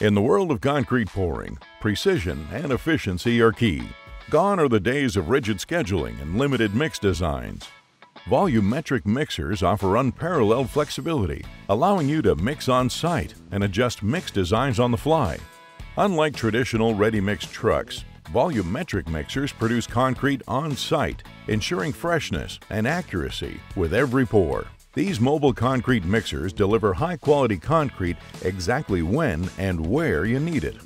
In the world of concrete pouring, precision and efficiency are key. Gone are the days of rigid scheduling and limited mix designs. Volumetric mixers offer unparalleled flexibility, allowing you to mix on site and adjust mix designs on the fly. Unlike traditional ready-mix trucks, volumetric mixers produce concrete on site, ensuring freshness and accuracy with every pour. These mobile concrete mixers deliver high-quality concrete exactly when and where you need it.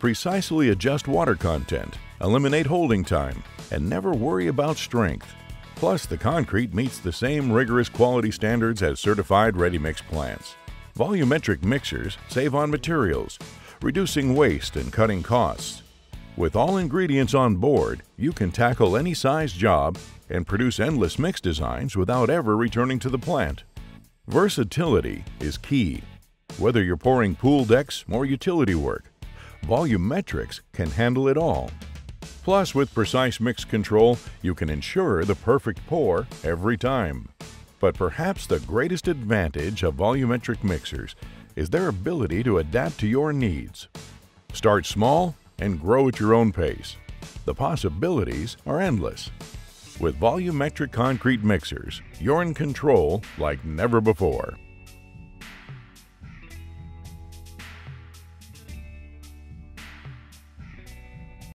Precisely adjust water content, eliminate holding time, and never worry about strength. Plus, the concrete meets the same rigorous quality standards as certified ready-mix plants. Volumetric mixers save on materials, reducing waste and cutting costs. With all ingredients on board, you can tackle any size job and produce endless mix designs without ever returning to the plant. Versatility is key. Whether you're pouring pool decks or utility work, Volumetrics can handle it all. Plus, with precise mix control, you can ensure the perfect pour every time. But perhaps the greatest advantage of volumetric mixers is their ability to adapt to your needs. Start small and grow at your own pace. The possibilities are endless. With volumetric concrete mixers, you're in control like never before.